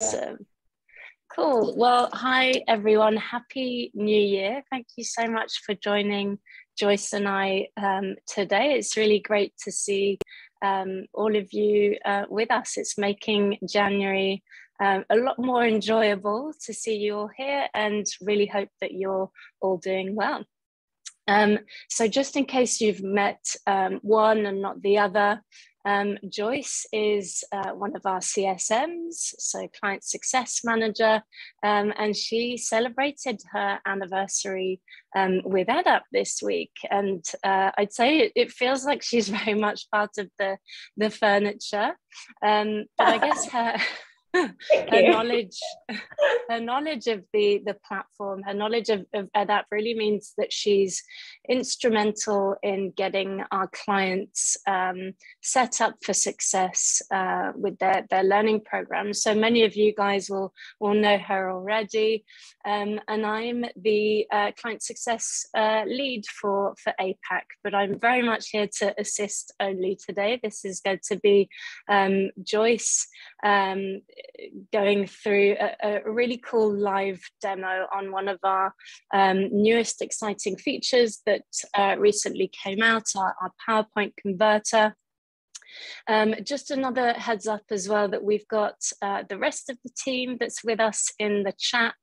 Awesome. Cool. Well, hi everyone. Happy New Year. Thank you so much for joining Joyce and I um, today. It's really great to see um, all of you uh, with us. It's making January um, a lot more enjoyable to see you all here and really hope that you're all doing well. Um, so just in case you've met um, one and not the other, um, Joyce is uh, one of our CSMs, so Client Success Manager, um, and she celebrated her anniversary um, with EdApp this week. And uh, I'd say it, it, feels like she's very much part of the, the furniture. Um, but I guess her. Her knowledge her knowledge of the the platform her knowledge of, of really means that she's instrumental in getting our clients um, set up for success uh, with their, their learning programs so many of you guys will will know her already. Um, and I'm the uh, client success uh, lead for for APAC but I'm very much here to assist only today. This is going to be um, Joyce um, going through a, a, really cool live demo on one of our um, newest exciting features that uh, recently came out, our, our PowerPoint converter. Um, just another heads up as well that we've got uh, the rest of the team that's with us in the chat.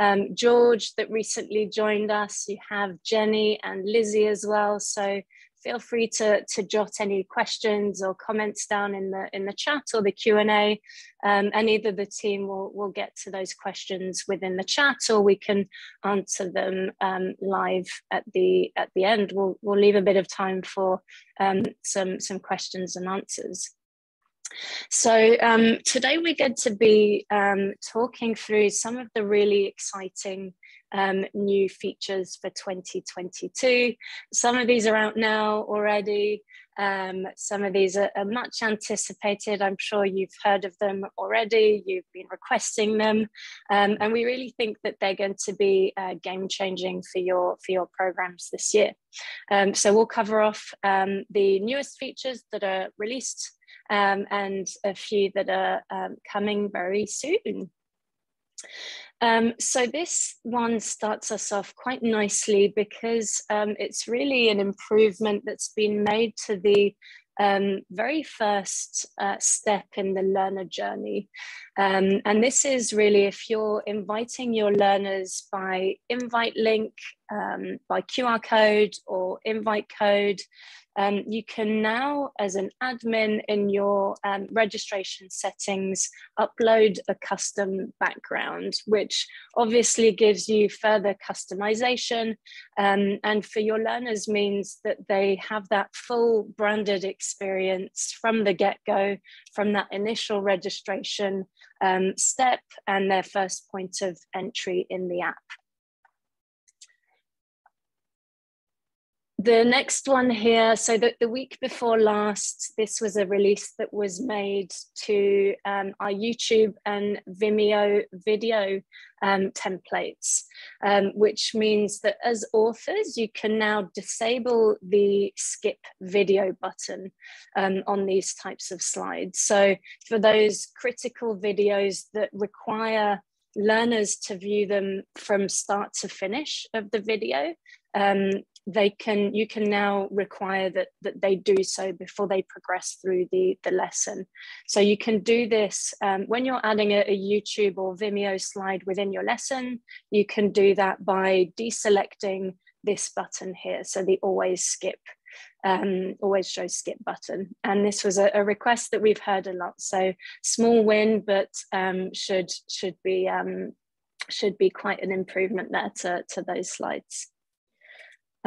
Um, George that recently joined us, you have Jenny and Lizzie as well. So feel free to, to jot any questions or comments down in the in the chat or the Q&A um, and either the team will, will get to those questions within the chat or we can answer them um, live at the at the end. We'll, we'll leave a bit of time for um, some, some questions and answers. So um, today we're going to be um, talking through some of the really exciting um, new features for 2022. Some of these are out now already. Um, some of these are, are, much anticipated. I'm sure you've heard of them already. You've been requesting them, um, and we really think that they're going to be uh, game changing for your for your programs this year. Um, so we'll cover off um, the newest features that are released um, and a few that are um, coming very soon. Um, so this one starts us off quite nicely because um, it's really an improvement that's been made to the um, very first uh, step in the learner journey. Um, and this is really if you're inviting your learners by invite link, um, by QR code or invite code, um, you can now, as an admin in your um, registration settings, upload a custom background, which obviously gives you further customization. Um, and for your learners means that they have that full branded experience from the get-go, from that initial registration um, step and their first point of entry in the app. The next one here, so the, the week before last, this was a release that was made to um, our YouTube and Vimeo video um, templates, um, which means that as authors, you can now disable the skip video button um, on these types of slides. So for those critical videos that require learners to view them from start to finish of the video, um, they can you can now require that that they do so before they progress through the the lesson. So you can do this um, when you're adding a, a, youtube or vimeo slide within your lesson you can do that by deselecting this button here. So the always skip um, always show skip button. And this was a, a, request that we've heard a lot. So small win but um, should should be um, should be quite an improvement there to, to those slides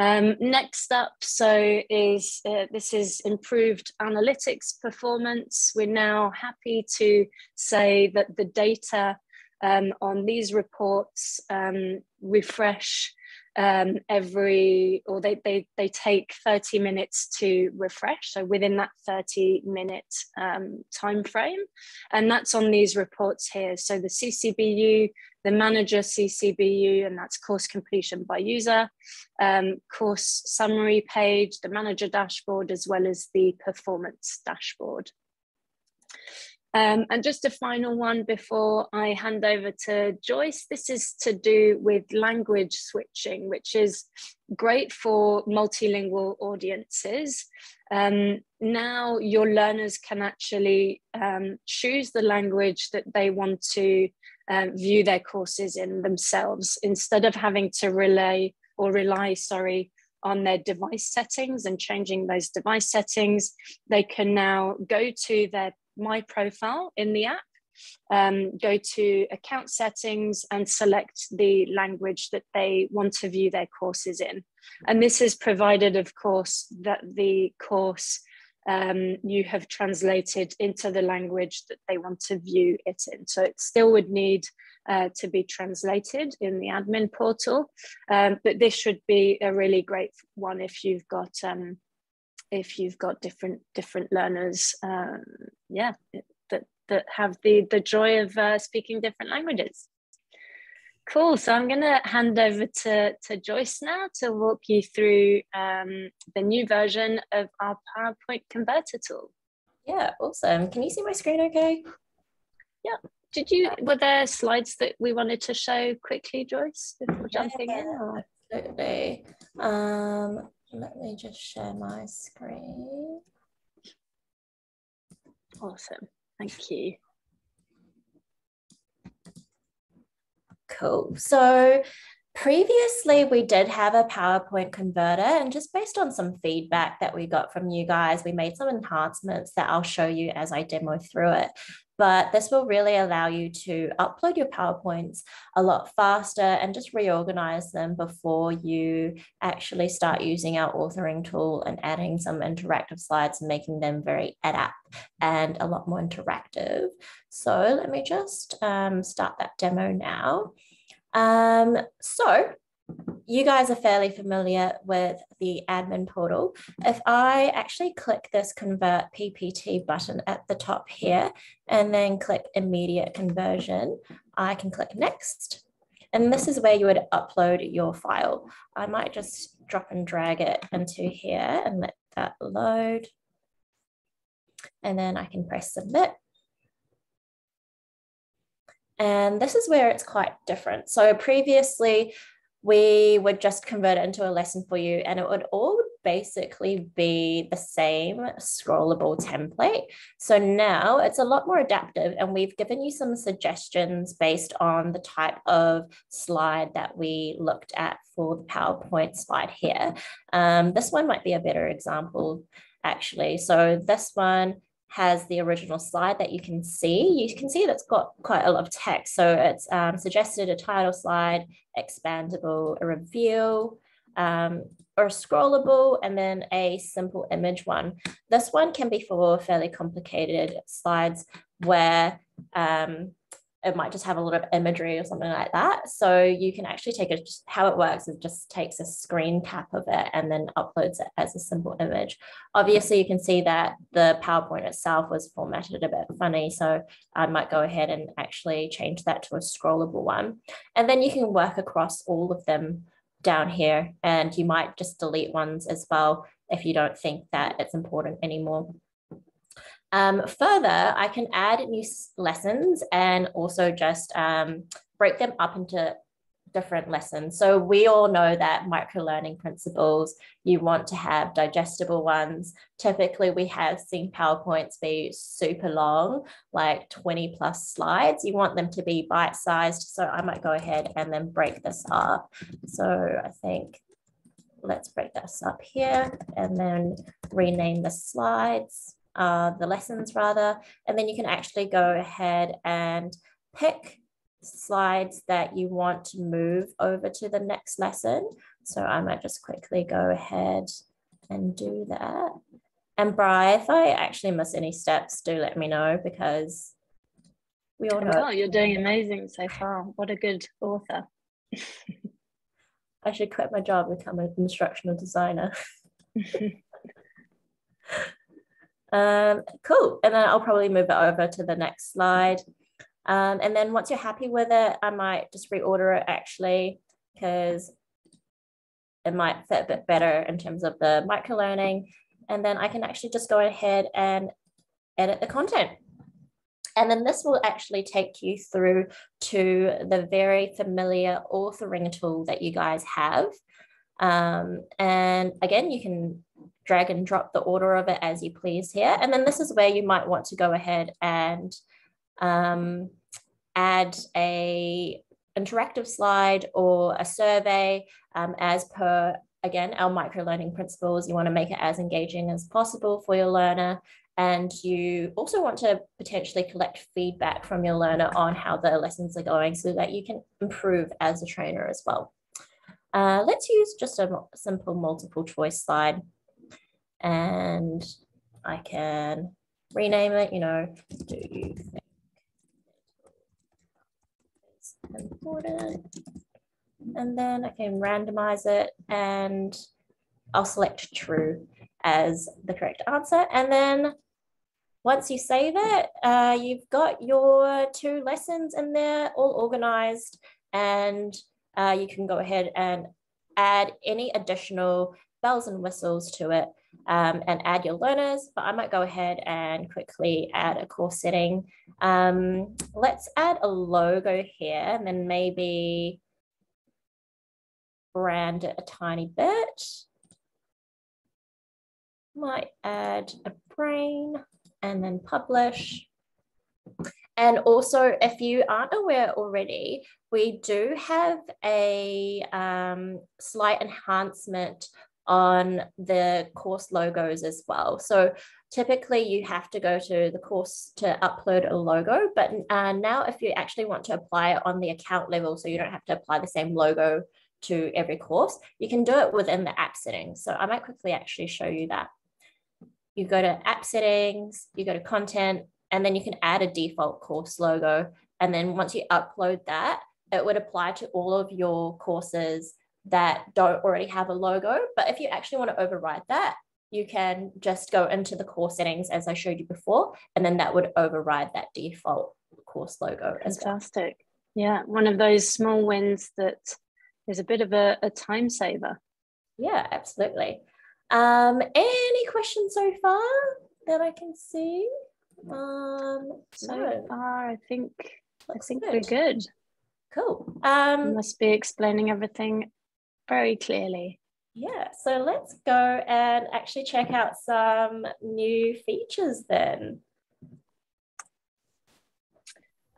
um, next up, so is uh, this is improved analytics performance. We're now happy to say that the data um, on these reports um, refresh um, every, or they, they, they take 30 minutes to refresh. So within that 30 minute um, time frame, and that's on these reports here. So the CCBU the manager CCBU, and that's course completion by user, um, course summary page, the manager dashboard, as well as the performance dashboard. Um, and just a final one before I hand over to Joyce. This is to do with language switching, which is great for multilingual audiences. Um, now your learners can actually um, choose the language that they want to um, view their courses in themselves instead of having to relay or rely, sorry, on their device settings and changing those device settings. They can now go to their my profile in the app, um, go to account settings and select the language that they want to view their courses in. And this is provided, of course, that the course um, you have translated into the language that they want to view it in. So it still would need uh, to be translated in the admin portal, um, but this should be a really great one if you've got um, if you've got different different learners, um, yeah, that that have the the joy of uh, speaking different languages. Cool. So I'm going to hand over to, to Joyce now to walk you through um, the new version of our PowerPoint converter tool. Yeah, awesome. Can you see my screen okay? Yeah. Did you, were there slides that we wanted to show quickly, Joyce, before yeah, jumping in? Or? Absolutely. Um, let me just share my screen. Awesome. Thank you. Cool. So previously we did have a PowerPoint converter and just based on some feedback that we got from you guys, we made some enhancements that I'll show you as I demo through it. But this will really allow you to upload your PowerPoints a lot faster and just reorganize them before you actually start using our authoring tool and adding some interactive slides and making them very adapt and a lot more interactive. So let me just um, start that demo now. Um, so you guys are fairly familiar with the admin portal. If I actually click this convert PPT button at the top here and then click immediate conversion, I can click next. And this is where you would upload your file. I might just drop and drag it into here and let that load. And then I can press submit. And this is where it's quite different. So previously we would just convert it into a lesson for you and it would all basically be the same scrollable template. So now it's a lot more adaptive and we've given you some suggestions based on the type of slide that we looked at for the PowerPoint slide here. Um, this one might be a better example actually. So this one has the original slide that you can see. You can see that's got quite a lot of text. So it's um, suggested a title slide, expandable, a review, um, or scrollable, and then a simple image one. This one can be for fairly complicated slides where um, it might just have a lot of imagery or something like that. So you can actually take it, just how it works is just takes a screen cap of it and then uploads it as a simple image. Obviously, you can see that the PowerPoint itself was formatted a bit funny. So I might go ahead and actually change that to a scrollable one. And then you can work across all of them down here and you might just delete ones as well if you don't think that it's important anymore. Um, further, I can add new lessons and also just um, break them up into different lessons. So we all know that micro learning principles, you want to have digestible ones. Typically, we have seen PowerPoints be super long, like 20 plus slides. You want them to be bite sized. So I might go ahead and then break this up. So I think let's break this up here and then rename the slides uh, the lessons rather, and then you can actually go ahead and pick slides that you want to move over to the next lesson. So I might just quickly go ahead and do that. And Bri, if I actually miss any steps, do let me know because we all know. Oh, you're doing amazing so far. What a good author. I should quit my job, and become an instructional designer. Um, cool. And then I'll probably move it over to the next slide. Um, and then once you're happy with it, I might just reorder it actually because it might fit a bit better in terms of the micro learning. And then I can actually just go ahead and edit the content. And then this will actually take you through to the very familiar authoring tool that you guys have. Um, and again, you can drag and drop the order of it as you please here. And then this is where you might want to go ahead and um, add a interactive slide or a survey um, as per again our micro learning principles. You want to make it as engaging as possible for your learner. And you also want to potentially collect feedback from your learner on how the lessons are going so that you can improve as a trainer as well. Uh, let's use just a simple multiple choice slide and I can rename it, you know, do you think it's important? And then I can randomize it and I'll select true as the correct answer. And then once you save it, uh, you've got your two lessons in there all organized and uh, you can go ahead and add any additional bells and whistles to it um, and add your learners, but I might go ahead and quickly add a course setting. Um, let's add a logo here and then maybe brand it a tiny bit. Might add a brain and then publish. And also, if you aren't aware already, we do have a um, slight enhancement on the course logos as well. So typically you have to go to the course to upload a logo, but uh, now if you actually want to apply it on the account level, so you don't have to apply the same logo to every course, you can do it within the app settings. So I might quickly actually show you that. You go to app settings, you go to content, and then you can add a default course logo. And then once you upload that, it would apply to all of your courses that don't already have a logo. But if you actually want to override that, you can just go into the course settings as I showed you before, and then that would override that default course logo. Fantastic. Well. Yeah, one of those small wins that is a bit of a, a time saver. Yeah, absolutely. Um, any questions so far that I can see? Um, so no. far, I think I think good. we're good. Cool. Um, must be explaining everything very clearly. Yeah, so let's go and actually check out some new features then.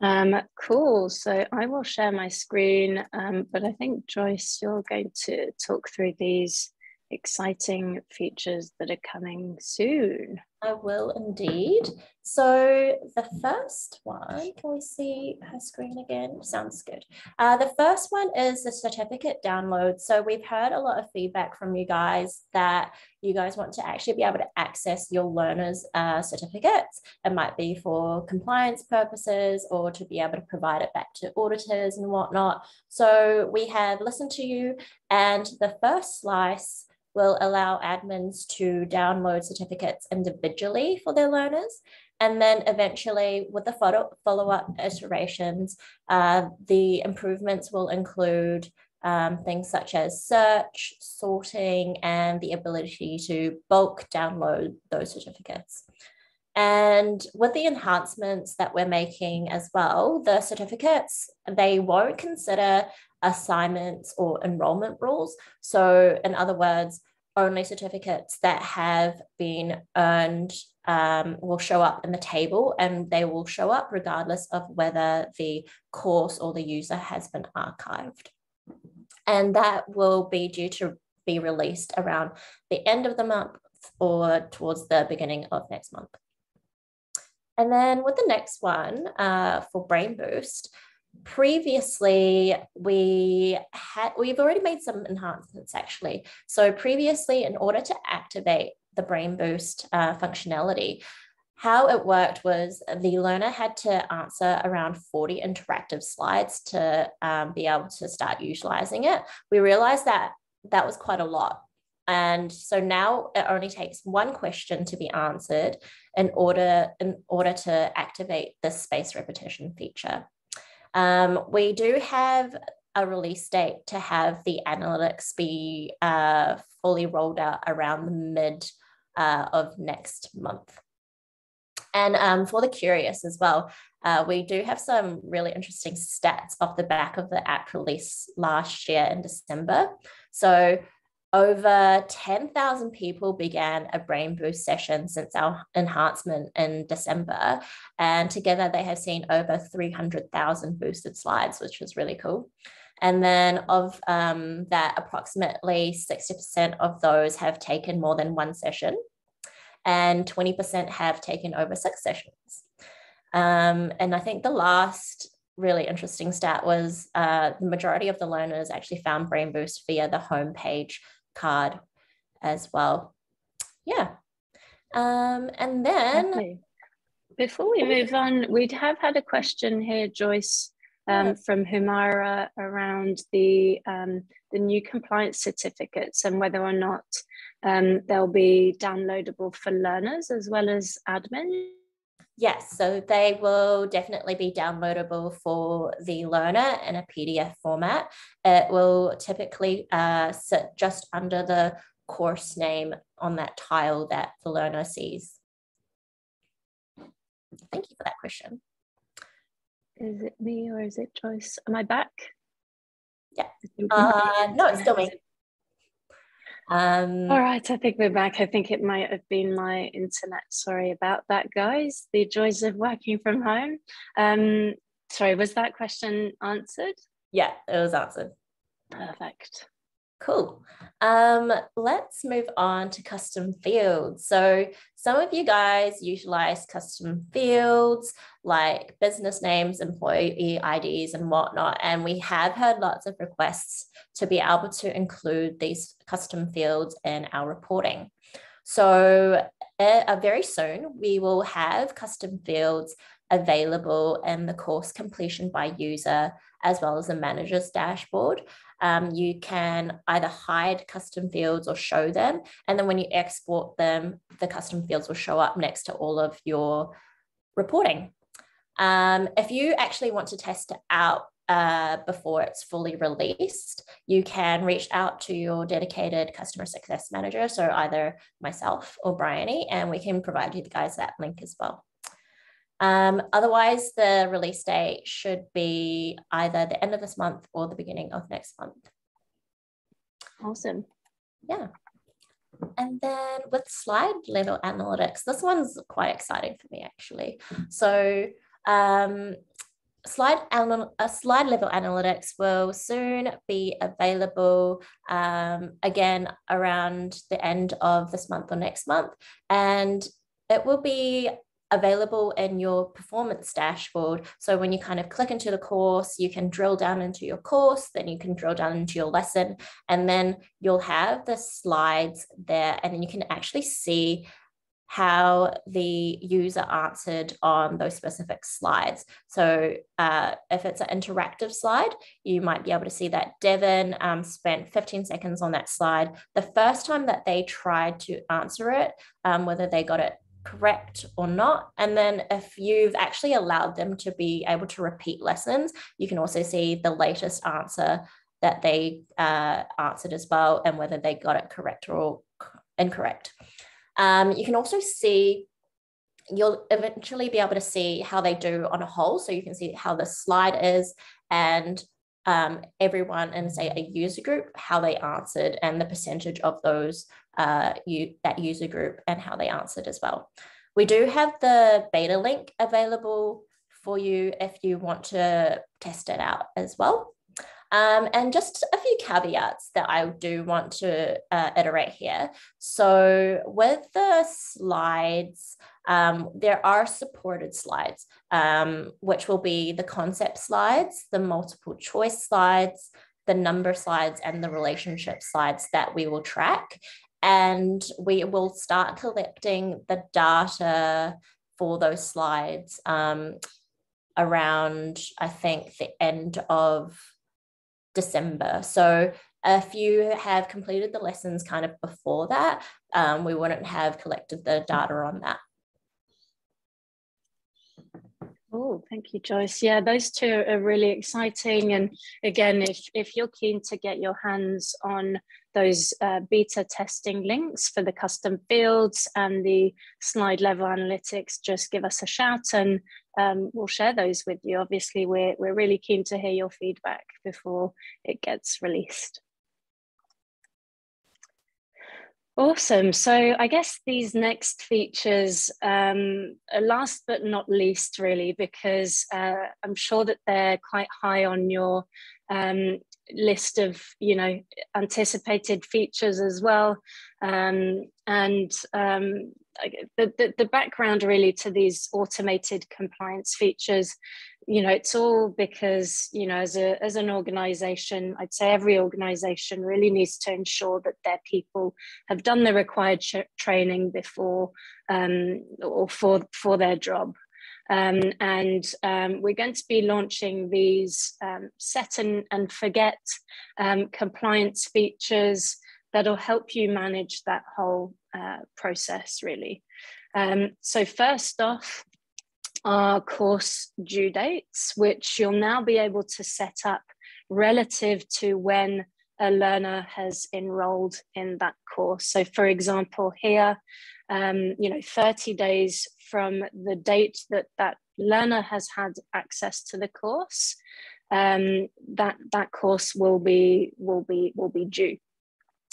Um, cool. So I will share my screen, um, but I think Joyce, you're going to talk through these exciting features that are coming soon. I will indeed. So the first one, can we see her screen again? Sounds good. Uh, the first one is the certificate download. So we've heard a lot of feedback from you guys that you guys want to actually be able to access your learners uh, certificates. It might be for compliance purposes or to be able to provide it back to auditors and whatnot. So we have listened to you and the first slice will allow admins to download certificates individually for their learners. And then eventually, with the follow up iterations, uh, the improvements will include um, things such as search, sorting, and the ability to bulk download those certificates. And with the enhancements that we're making as well, the certificates, they won't consider assignments or enrollment rules. So, in other words, only certificates that have been earned um, will show up in the table and they will show up regardless of whether the course or the user has been archived. And that will be due to be released around the end of the month or towards the beginning of next month. And then with the next one uh, for Brain Boost, previously we had we've already made some enhancements actually. So previously in order to activate the brain boost uh, functionality how it worked was the learner had to answer around 40 interactive slides to um, be able to start utilizing it. We realized that that was quite a lot. And so now it only takes one question to be answered in order in order to activate this space repetition feature um, we do have a release date to have the analytics be uh, fully rolled out around the mid uh, of next month. And um, for the curious as well, Uh, we do have some really interesting stats off the back of the app release last year in December. So over 10,000 people began a brain boost session since our enhancement in December. And together they have seen over 300,000 boosted slides, which was really cool. And then of um, that, approximately 60% of those have taken more than one session, and 20% have taken over six sessions. Um, and I think the last really interesting stat was uh, the majority of the learners actually found Brain Boost via the homepage card as well. Yeah. Um, and then before we move on, we'd have had a question here, Joyce, um, from Humara around the um, the new compliance certificates and whether or not um, they'll be downloadable for learners as well as admin. Yes, so they will definitely be downloadable for the learner in a PDF format. It will typically uh, sit just under the course name on that tile that the learner sees. Thank you for that question. Is it me or is it Joyce? Am I back? Yeah. Uh, no, it's still me. Um, All right, I think we're back. I think it might have been my internet. Sorry about that, guys. The joys of working from home. Um, sorry, was that question answered? Yeah, it was answered. Perfect. Cool. Um, let's move on to custom fields. So some of you guys utilize custom fields like business names, employee IDs, and whatnot. And we have had lots of requests to be able to include these custom fields in our reporting. So uh, very soon we will have custom fields available in the course completion by user as well as the manager's dashboard um, you can either hide custom fields or show them. And then when you export them, the custom fields will show up next to all of your reporting. Um, if you actually want to test it out uh, before it's fully released, you can reach out to your dedicated customer success manager. So either myself or Bryony, and we can provide you guys that link as well. Um, otherwise, the release date should be either the end of this month or the beginning of next month. Awesome. Yeah. And then with slide level analytics, this one's quite exciting for me actually. So um, slide, uh, slide level analytics will soon be available um, again around the end of this month or next month. And it will be available in your performance dashboard. So when you kind of click into the course, you can drill down into your course, then you can drill down into your lesson, and then you'll have the slides there, and then you can actually see how the user answered on those specific slides. So uh, if it's an interactive slide, you might be able to see that Devon um, spent 15 seconds on that slide. The first time that they tried to answer it, um, whether they got it correct or not. And then if you've actually allowed them to be able to repeat lessons, you can also see the latest answer that they uh, answered as well and whether they got it correct or incorrect. Um, you can also see you'll eventually be able to see how they do on a whole. So you can see how the slide is and um, everyone in say a user group, how they answered and the percentage of those uh, you, that user group and how they answered as well. We do have the beta link available for you if you want to test it out as well. Um, and just a few caveats that I do want to uh, iterate here. So with the slides, um, there are supported slides, um, which will be the concept slides, the multiple choice slides, the number slides, and the relationship slides that we will track and we will start collecting the data for those slides um, around, I think, the end of December. So if you have completed the lessons kind of before that, um, we wouldn't have collected the data on that. Oh, thank you, Joyce. Yeah, those two are really exciting. And again, if, if you're keen to get your hands on those uh, beta testing links for the custom fields and the slide level analytics, just give us a shout and um, we'll share those with you. Obviously, we're, we're really keen to hear your feedback before it gets released. Awesome. So I guess these next features, um, last but not least, really, because uh, I'm sure that they're quite high on your um, list of, you know, anticipated features as well. Um, and um, the, the, the background really to these automated compliance features you know it's all because you know as a as an organization i'd say every organization really needs to ensure that their people have done the required training before um, or for for their job um, and um, we're going to be launching these um, set and, and forget um, compliance features that'll help you manage that whole uh, process really. Um, so first off are course due dates, which you'll now be able to set up relative to when a learner has enrolled in that course. So for example, here, um, you know, 30 days from the date that that learner has had access to the course, um, that that course will be will be will be due.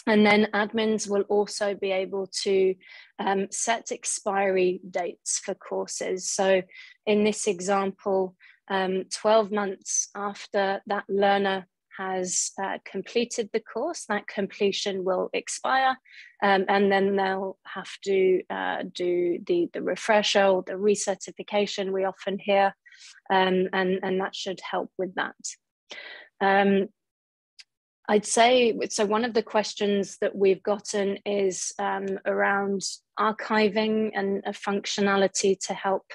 And then admins will also be able to um, set expiry dates for courses. So in this example, um, 12 months after that learner has uh, completed the course, that completion will expire, um, and then they'll have to uh, do the, the refresher or the recertification we often hear, um, and, and that should help with that. Um, I'd say so. One of the questions that we've gotten is um, around archiving and a functionality to help,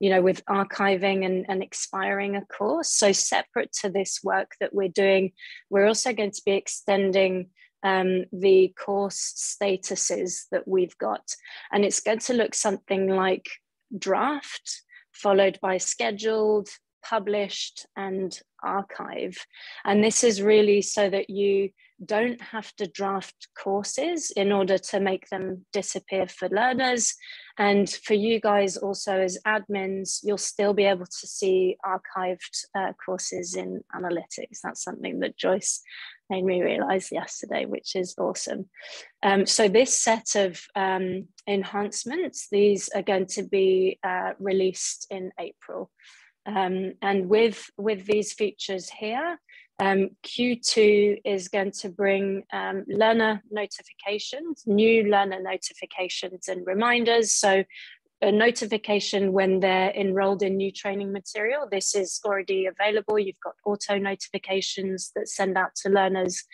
you know, with archiving and, and expiring a course. So separate to this work that we're doing, we're also going to be extending um, the course statuses that we've got, and it's going to look something like draft followed by scheduled published and archive. And this is really so that you don't have to draft courses in order to make them disappear for learners. And for you guys also as admins, you'll still be able to see archived uh, courses in analytics. That's something that Joyce made me realize yesterday, which is awesome. Um, so this set of um, enhancements, these are going to be uh, released in April. Um, and with, with these features here, um, Q2 is going to bring um, learner notifications, new learner notifications and reminders. So a notification when they're enrolled in new training material. This is already available. You've got auto notifications that send out to learners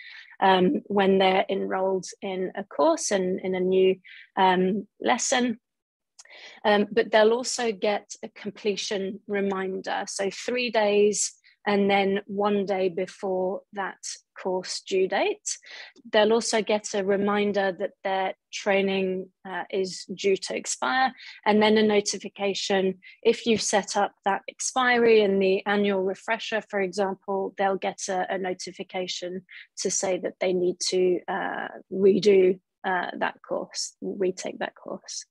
um, when they're enrolled in a course and in a new um, lesson. Um, but they'll also get a completion reminder. So three days and then one day before that course due date. They'll also get a reminder that their training uh, is due to expire, and then a notification if you've set up that expiry and the annual refresher, for example, they'll get a, a notification to say that they need to uh, redo uh, that course, retake that course.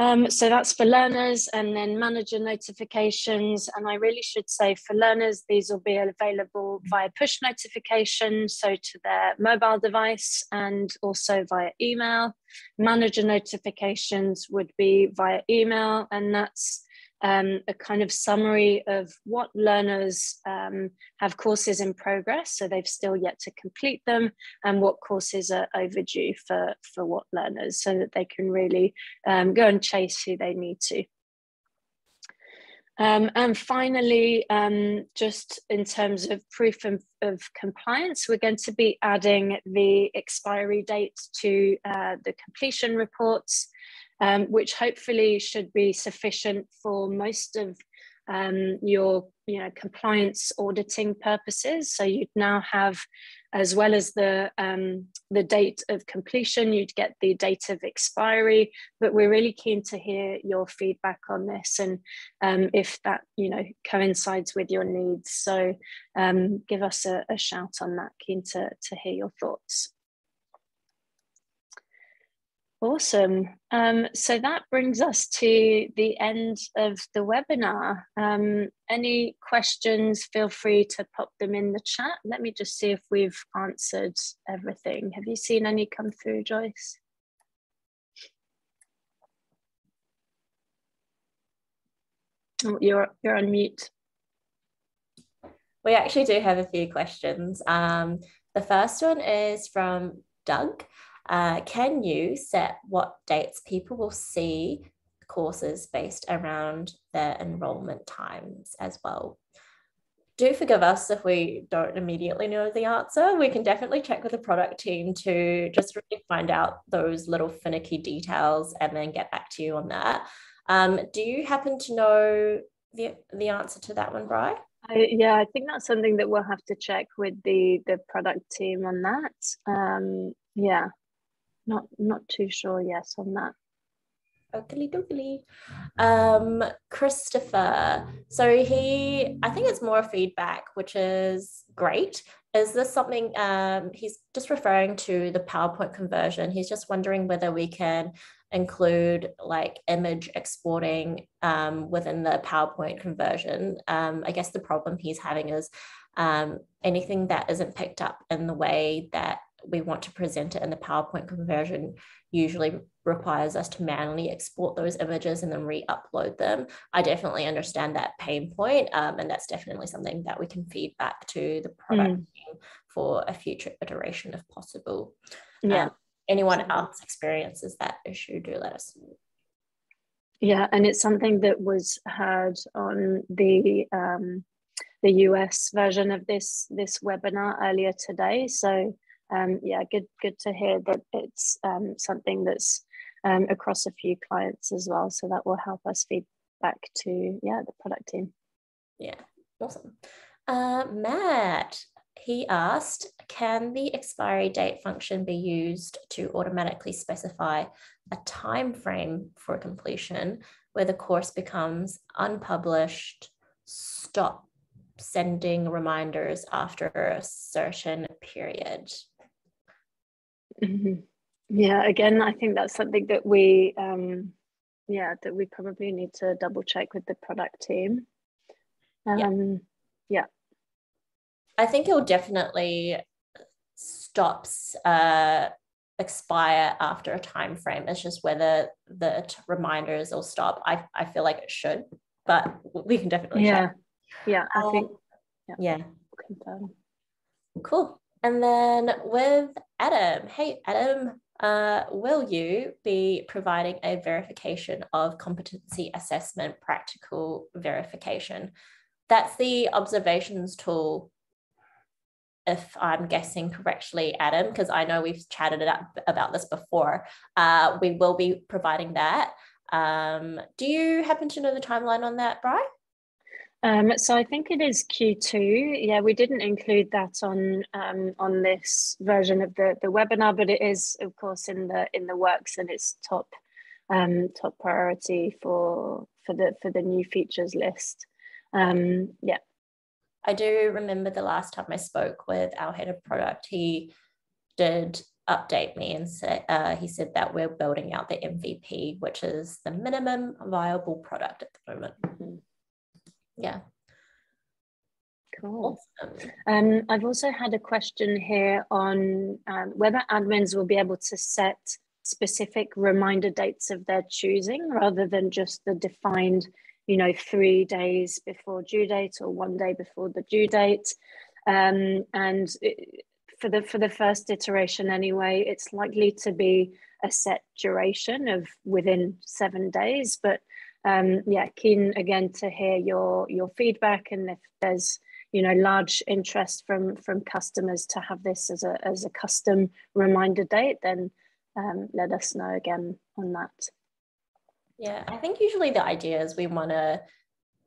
Um, so that's for learners and then manager notifications. And I really should say for learners, these will be available via push notification, so to their mobile device and also via email. Manager notifications would be via email, and that's um, a kind of summary of what learners um, have courses in progress, so they've still yet to complete them, and what courses are overdue for, for what learners, so that they can really um, go and chase who they need to. Um, and finally, um, just in terms of proof of, of, compliance, we're going to be adding the expiry date to uh, the completion reports um, which hopefully should be sufficient for most of um, your you know compliance auditing purposes. So you'd now have, as well as the um, the date of completion, you'd get the date of expiry. But we're really keen to hear your feedback on this and um, if that you know coincides with your needs. So um, give us a, a shout on that. Keen to to hear your thoughts. Awesome. Um, so that brings us to the end of the webinar. Um, any questions, feel free to pop them in the chat. Let me just see if we've answered everything. Have you seen any come through, Joyce? Oh, you're, you're on mute. We actually do have a few questions. Um, the first one is from Doug. Uh, can you set what dates people will see courses based around their enrollment times as well? Do forgive us if we don't immediately know the answer. We can definitely check with the product team to just really find out those little finicky details and then get back to you on that. Um, do you happen to know the, the answer to that one, Bri? I, yeah, I think that's something that we'll have to check with the the product team on that. Um, yeah, not not too sure yes on that Oakley doogly. Um, Christopher. So he, I think it's more feedback, which is great. Is this something um, he's just referring to the PowerPoint conversion? He's just wondering whether we can include like image exporting um, within the PowerPoint conversion. Um, I guess the problem he's having is um, anything that isn't picked up in the way that we want to present it in the PowerPoint conversion usually requires us to manually export those images and then re-upload them. I definitely understand that pain point, um, and that's definitely something that we can feed back to the product mm. team for a future iteration if possible. Yeah. Um, anyone else experiences that issue, do let us know. Yeah, and it's something that was heard on the um, the US version of this this webinar earlier today. So um, yeah, good good to hear that it's um, something that's um, across a few clients as well. So that will help us feed back to yeah the product team. Yeah, awesome. Uh, Matt, he asked, can the expiry date function be used to automatically specify a time frame for completion where the course becomes unpublished, stop sending reminders after a certain period? Mm-hmm. Yeah, again, I think that's something that we, um, yeah, that we probably need to double check with the product team. Um, yeah. yeah. I think it'll definitely stops uh, expire after a time frame. It's just whether the t- reminders will stop. I, I feel like it should, but we can definitely yeah. Check. Yeah, I um, think yeah. yeah. Confirm. Cool. And then with Adam, hey, Adam, uh, will you be providing a verification of competency assessment practical verification? That's the observations tool, if I'm guessing correctly, Adam, because I know we've chatted about this before. Uh, we will be providing that. Um, do you happen to know the timeline on that, Bri? Um, so I think it is Q2. Yeah, we didn't include that on um, on this version of the, the webinar, but it is of course in the in the works and it's top um, top priority for for the for the new features list. Um, yeah. I do remember the last time I spoke with our head of product, he did update me and say uh, he said that we're building out the MVP, which is the minimum viable product at the moment. Mm-hmm yeah Cool. Um, I've also had a question here on um, whether admins will be able to set specific reminder dates of their choosing rather than just the defined, you know, three days before due date or one day before the due date. Um, and it, for the for the first iteration anyway, it's likely to be a set duration of within seven days, but um, yeah, keen again to hear your your feedback and if there's you know large interest from from customers to have this as a as a custom reminder date, then um, let us know again on that. Yeah, I think usually the idea is we want to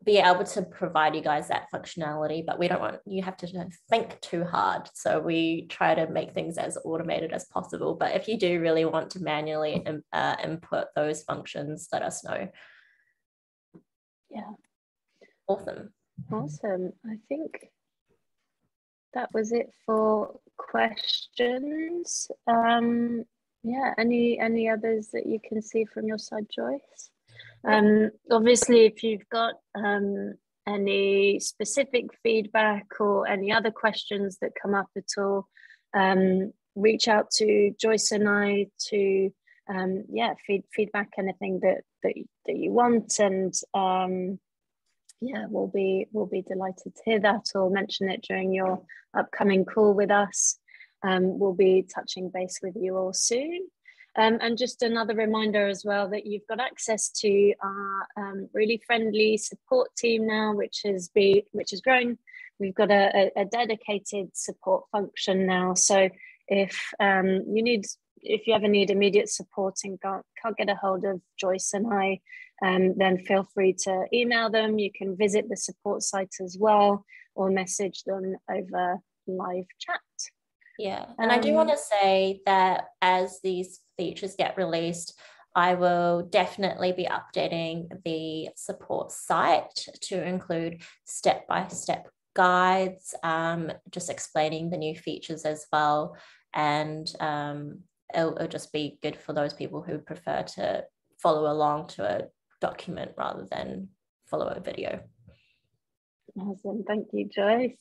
be able to provide you guys that functionality, but we don't want you have to think too hard. So we try to make things as automated as possible. But if you do really want to manually uh, input those functions, let us know. Yeah. Awesome. Awesome. I think that was it for questions. Um, yeah, any any others that you can see from your side, Joyce? Um, obviously, if you've got um, any specific feedback or any other questions that come up at all, um, reach out to Joyce and I to um, yeah feed feedback anything that that, that you want and um, yeah we'll be we'll be delighted to hear that or mention it during your upcoming call with us. Um, we'll be touching base with you all soon. Um, and just another reminder as well that you've got access to our um, really friendly support team now, which has be which is growing. We've got a, a, a dedicated support function now. So if um, you need, if you ever need immediate support and can't, can't get a hold of Joyce and I, um, then feel free to email them. You can visit the support site as well, or message them over live chat. Yeah. And um, I do want to um, say that as these features get released, I will definitely be updating the support site to include step by step guides, um, just explaining the new features as well. And um, it'll, it'll just be good for those people who prefer to follow along to a document rather than follow a video. Awesome. Thank you, Joyce.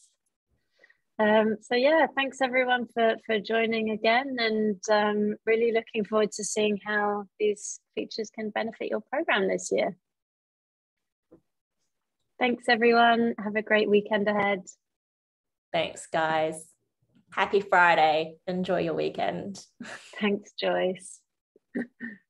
Um, so yeah, thanks everyone for, for joining again and um, really looking forward to seeing how these features can benefit your program this year. Thanks everyone. Have a great weekend ahead. Thanks guys. Happy Friday. Enjoy your weekend. Thanks, Joyce.